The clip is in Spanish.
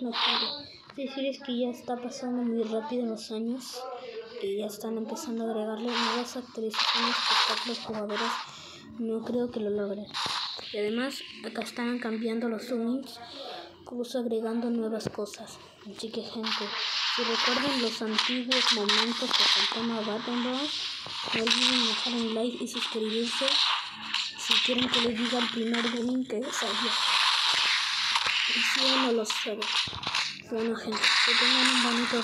No puedo decir es que ya está pasando muy rápido los años y ya están empezando a agregarle nuevas actualizaciones que los jugadores no creo que lo logren. Y además acá están cambiando los zoomings, incluso agregando nuevas cosas. Así que gente, si recuerdan los antiguos momentos que faltaba Battle no olviden dejar un like y suscribirse si quieren que les diga el primer booming que salió. Y si no lo sabe. Bueno gente, que tengan un bonito